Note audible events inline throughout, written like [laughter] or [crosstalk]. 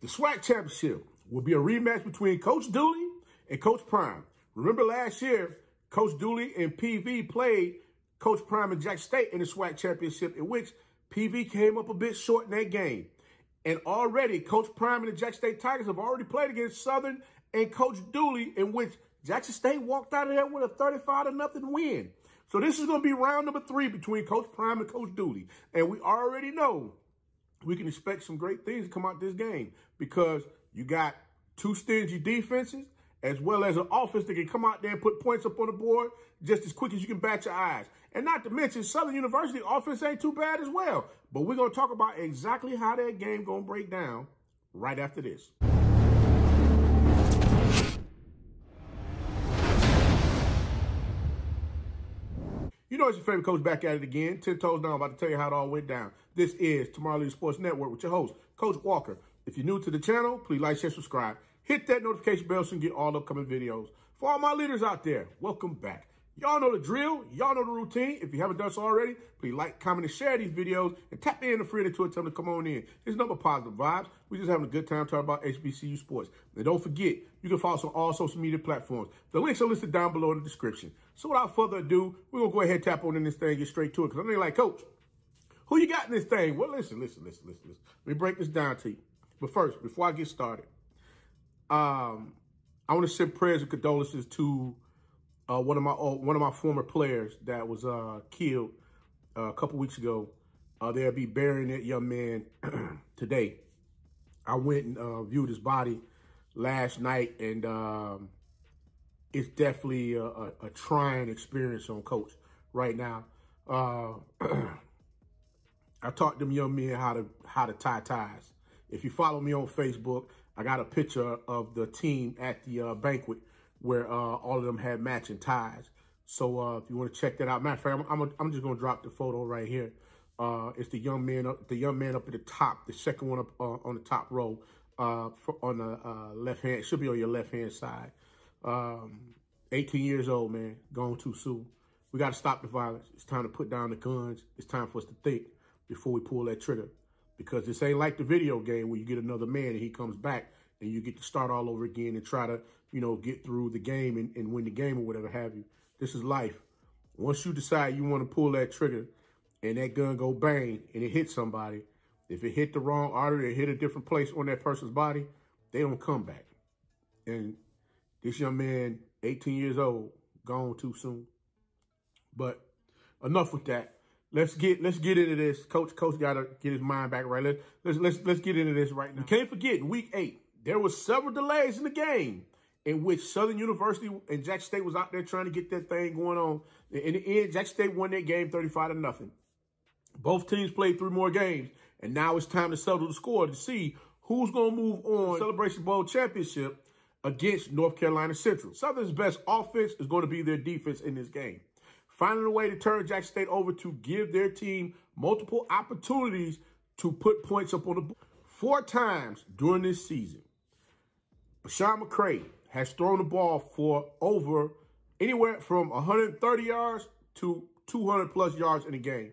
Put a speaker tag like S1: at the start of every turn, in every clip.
S1: The SWAC championship will be a rematch between Coach Dooley and Coach Prime. Remember last year, Coach Dooley and PV played Coach Prime and Jack State in the SWAC championship, in which PV came up a bit short in that game. And already, Coach Prime and the Jack State Tigers have already played against Southern and Coach Dooley, in which Jackson State walked out of there with a 35 to nothing win. So this is going to be round number three between Coach Prime and Coach Dooley. And we already know we can expect some great things to come out this game because you got two stingy defenses as well as an offense that can come out there and put points up on the board just as quick as you can bat your eyes. And not to mention, Southern University offense ain't too bad as well. But we're going to talk about exactly how that game going to break down right after this. You know it's your favorite coach back at it again. Ten toes down, I'm about to tell you how it all went down. This is Tomorrow Sports Network with your host, Coach Walker. If you're new to the channel, please like, share, subscribe. Hit that notification bell so you can get all upcoming videos. For all my leaders out there, welcome back. Y'all know the drill. Y'all know the routine. If you haven't done so already, please like, comment, and share these videos. And tap me in the friend to it. Tell them to come on in. It's number positive vibes. We're just having a good time talking about HBCU sports. And don't forget, you can follow us on all social media platforms. The links are listed down below in the description. So without further ado, we're going to go ahead and tap on in this thing and get straight to it. Because I'm like, Coach, who you got in this thing? Well, listen, listen, listen, listen, listen. Let me break this down to you. But first, before I get started, um, I want to send prayers and condolences to uh, one of my uh, one of my former players that was uh, killed uh, a couple weeks ago. Uh, they'll be burying that young man [clears throat] today. I went and uh, viewed his body last night, and um, it's definitely a, a, a, trying experience on Coach right now. [clears throat] I taught them young men how to how to tie ties. If you follow me on Facebook, I got a picture of the team at the banquet where uh, all of them had matching ties. So uh, if you want to check that out, matter of fact, I'm, I'm, I'm just going to drop the photo right here. Uh, it's the young man, up, the young man up at the top, the second one up uh, on the top row, uh, for, on the uh, left hand. Should be on your left hand side. Um, 18 years old, man, gone too soon. We got to stop the violence. It's time to put down the guns. It's time for us to think before we pull that trigger. Because this ain't like the video game where you get another man and he comes back and you get to start all over again and try to, you know, get through the game and, and win the game or whatever have you. This is life. Once you decide you want to pull that trigger and that gun go bang and it hits somebody, if it hit the wrong artery or hit a different place on that person's body, they don't come back. And this young man, 18 years old, gone too soon. But enough with that. Let's get let's get into this. Coach Coach got to get his mind back right. Let's let's let's let's get into this right now. You can't forget week eight there was several delays in the game in which Southern University and Jack State was out there trying to get that thing going on. In the end, Jack State won that game 35 to nothing. Both teams played three more games, and now it's time to settle the score to see who's going to move on Celebration Bowl championship against North Carolina Central. Southern's best offense is going to be their defense in this game. Finding a way to turn Jack State over to give their team multiple opportunities to put points up on the board. Four times during this season, Sean McCray has thrown the ball for over anywhere from 130 yards to 200 plus yards in a game.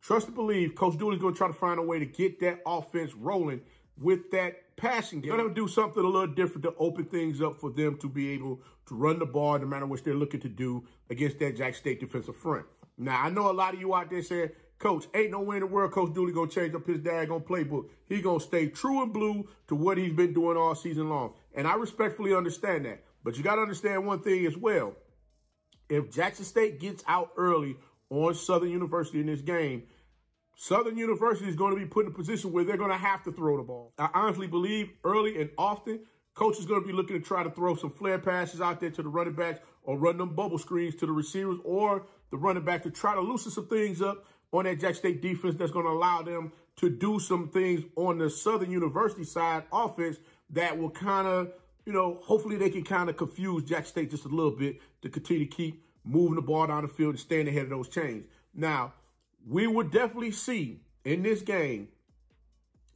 S1: Trust and believe Coach Dooley's going to try to find a way to get that offense rolling with that passing game. Going to do something a little different to open things up for them to be able to run the ball no matter what they're looking to do against that Jack State defensive front. Now, I know a lot of you out there saying, Coach, ain't no way in the world Coach Dooley going to change up his daggone playbook. He going to stay true and blue to what he's been doing all season long. And I respectfully understand that. But you got to understand one thing as well. If Jackson State gets out early on Southern University in this game, Southern University is going to be put in a position where they're going to have to throw the ball. I honestly believe early and often, Coach is going to be looking to try to throw some flare passes out there to the running backs or run them bubble screens to the receivers or the running back to try to loosen some things up on that Jack State defense that's going to allow them to do some things on the Southern University side offense that will kind of, you know, hopefully they can kind of confuse Jack State just a little bit to continue to keep moving the ball down the field and staying ahead of those chains. Now, we would definitely see in this game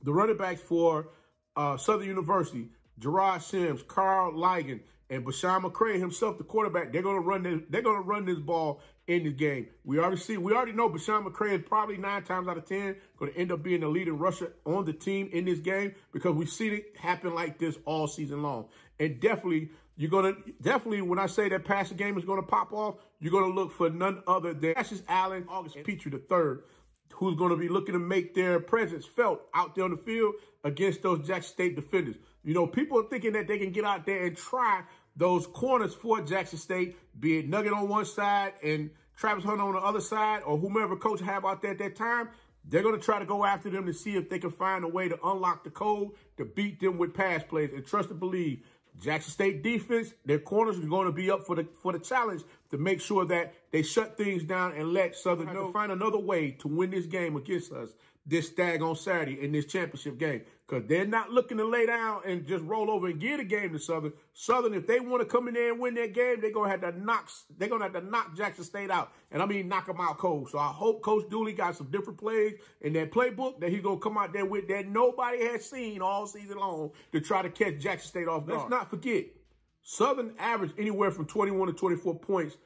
S1: the running backs for uh, Southern University, Jerodd Sims, Carl Ligon, And BeSean McCray himself, the quarterback, they're gonna run this, they're gonna run this ball in this game. We already see, we already know BeSean McCray is probably nine times out of ten going to end up being the leading rusher on the team in this game because we've seen it happen like this all season long. And definitely, you're gonna definitely when I say that passing game is gonna pop off, you're gonna look for none other than Cassius Allen, August Pitre III, who's gonna be looking to make their presence felt out there on the field against those Jackson State defenders. You know, people are thinking that they can get out there and try those corners for Jackson State, be it Nugget on one side and Travis Hunter on the other side, or whomever coach have out there at that time, they're going to try to go after them to see if they can find a way to unlock the code to beat them with pass plays. And trust and believe, Jackson State defense, their corners are going to be up for the for the challenge to make sure that they shut things down and let Southern know find another way to win this game against us this stag on Saturday in this championship game. Because they're not looking to lay down and just roll over and get a game to Southern. Southern, if they want to come in there and win that game, they're gonna have to knock they're gonna have to knock Jackson State out. And I mean knock them out cold. So I hope Coach Dooley got some different plays in that playbook that he's gonna come out there with that nobody has seen all season long to try to catch Jackson State off guard. Let's not forget, Southern averaged anywhere from 21 to 24 points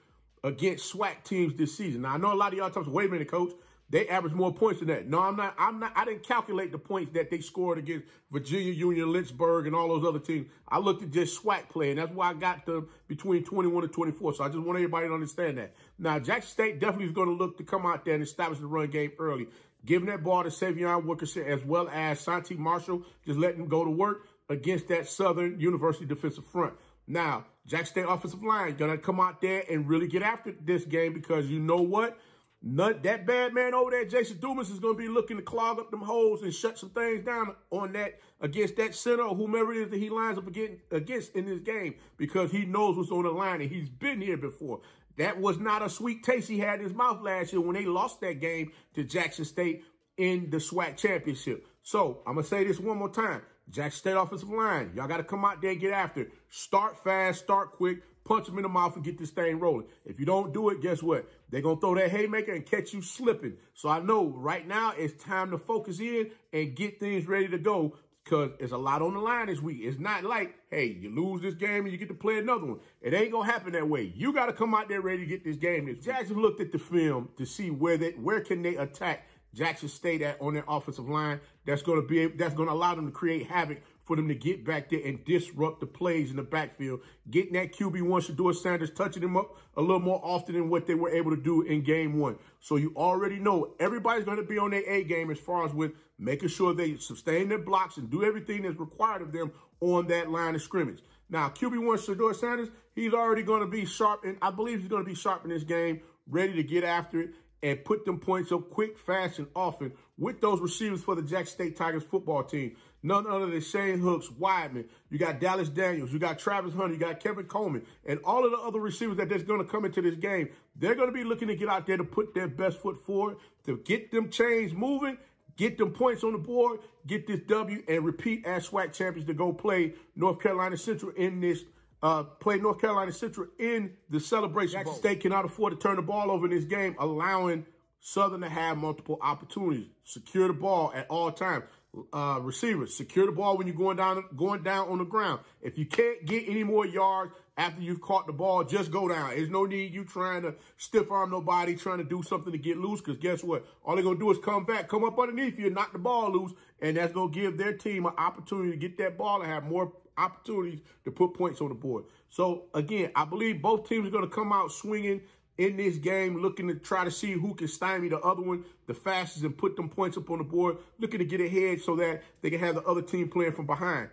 S1: against SWAC teams this season. Now I know a lot of y'all talk, wait a minute, coach. They average more points than that. No, I'm not. I'm not. I didn't calculate the points that they scored against Virginia Union, Lynchburg, and all those other teams. I looked at just SWAC play, and that's why I got them between 21 and 24. So I just want everybody to understand that. Now, Jackson State definitely is going to look to come out there and establish the run game early, giving that ball to Sy'Veon Wilkerson as well as Santi Marshall, just letting him go to work against that Southern University defensive front. Now, Jackson State offensive line to come out there and really get after this game because you know what? Not that bad man over there, Jason Dumas, is going to be looking to clog up them holes and shut some things down on that against that center or whomever it is that he lines up against in this game because he knows what's on the line and he's been here before. That was not a sweet taste he had in his mouth last year when they lost that game to Jackson State in the SWAC championship. So I'm going to say this one more time. Jackson State offensive line, y'all got to come out there and get after it. Start fast, start quick, punch them in the mouth and get this thing rolling. If you don't do it, guess what? They're going to throw that haymaker and catch you slipping. So I know right now it's time to focus in and get things ready to go because it's a lot on the line this week. It's not like, hey, you lose this game and you get to play another one. It ain't going to happen that way. You got to come out there ready to get this game. This Jackson looked at the film to see where they, where can they attack Jackson State at on their offensive line. That's going to be that's going to allow them to create havoc for them to get back there and disrupt the plays in the backfield. Getting that QB1, Shedeur Sanders, touching him up a little more often than what they were able to do in game one. So you already know everybody's going to be on their A game as far as with making sure they sustain their blocks and do everything that's required of them on that line of scrimmage. Now, QB1 Shedeur Sanders, he's already going to be sharp, and I believe he's going to be sharp in this game, ready to get after it and put them points up quick, fast, and often with those receivers for the Jack State Tigers football team. None other than Shane Hooks, Wideman. You got Dallas Daniels. You got Travis Hunter. You got Kevin Coleman. And all of the other receivers that that's going to come into this game, they're going to be looking to get out there to put their best foot forward, to get them chains moving, get them points on the board, get this W, and repeat as SWAC champions to go play North Carolina Central in this uh, play North Carolina Central in the celebration. Jackson State cannot afford to turn the ball over in this game, allowing Southern to have multiple opportunities. Secure the ball at all times. Uh, receivers, secure the ball when you're going down, going down on the ground. If you can't get any more yards after you've caught the ball, just go down. There's no need you trying to stiff arm nobody, trying to do something to get loose. Because guess what? All they're gonna do is come back, come up underneath you, and knock the ball loose, and that's gonna give their team an opportunity to get that ball and have more opportunities to put points on the board. So again, I believe both teams are gonna come out swinging in this game, looking to try to see who can stymie the other one the fastest and put them points up on the board, looking to get ahead so that they can have the other team playing from behind.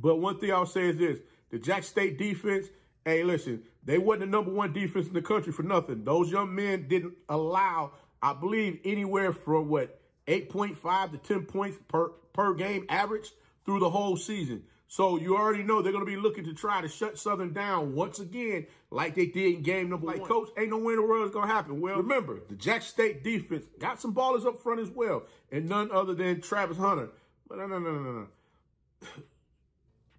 S1: But one thing I'll say is this, the Jack State defense, hey, listen, they wasn't the number one defense in the country for nothing. Those young men didn't allow, I believe, anywhere from, what, 8.5 to 10 points per, per game average through the whole season. So you already know they're going to be looking to try to shut Southern down once again, like they did in game number like, one. Coach, ain't no way in the world it's going to happen. Well, remember, the Jack State defense got some ballers up front as well, and none other than Travis Hunter. But no, no, no, no, no. [clears throat]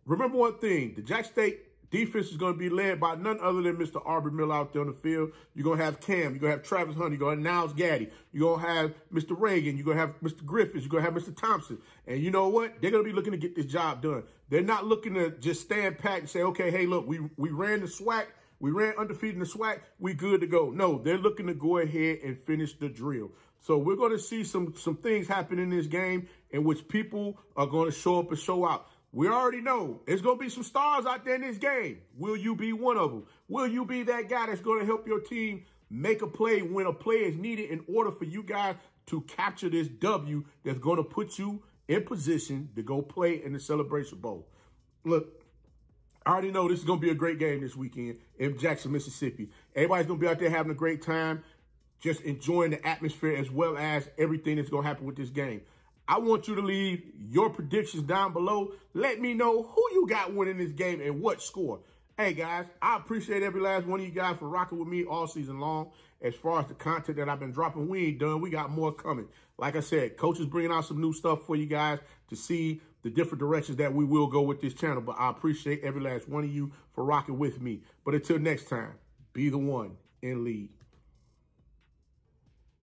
S1: Remember one thing, the Jack State Defense is going to be led by none other than Mr. Aubrey Miller out there on the field. You're going to have Cam. You're going to have Travis Hunter. You're going to have Niles Gaddy. You're going to have Mr. Reagan. You're going to have Mr. Griffiths. You're going to have Mr. Thompson. And you know what? They're going to be looking to get this job done. They're not looking to just stand pat and say, okay, hey, look, we, we ran the SWAC. We ran undefeated in the SWAC. We good to go. No, they're looking to go ahead and finish the drill. So we're going to see some, some things happen in this game in which people are going to show up and show out. We already know there's going to be some stars out there in this game. Will you be one of them? Will you be that guy that's going to help your team make a play when a play is needed in order for you guys to capture this W that's going to put you in position to go play in the Celebration Bowl? Look, I already know this is going to be a great game this weekend in Jackson, Mississippi. Everybody's going to be out there having a great time, just enjoying the atmosphere as well as everything that's going to happen with this game. I want you to leave your predictions down below. Let me know who you got winning this game and what score. Hey, guys, I appreciate every last one of you guys for rocking with me all season long. As far as the content that I've been dropping, we ain't done. We got more coming. Like I said, Coach is bringing out some new stuff for you guys to see the different directions that we will go with this channel. But I appreciate every last one of you for rocking with me. But until next time, be the one in lead.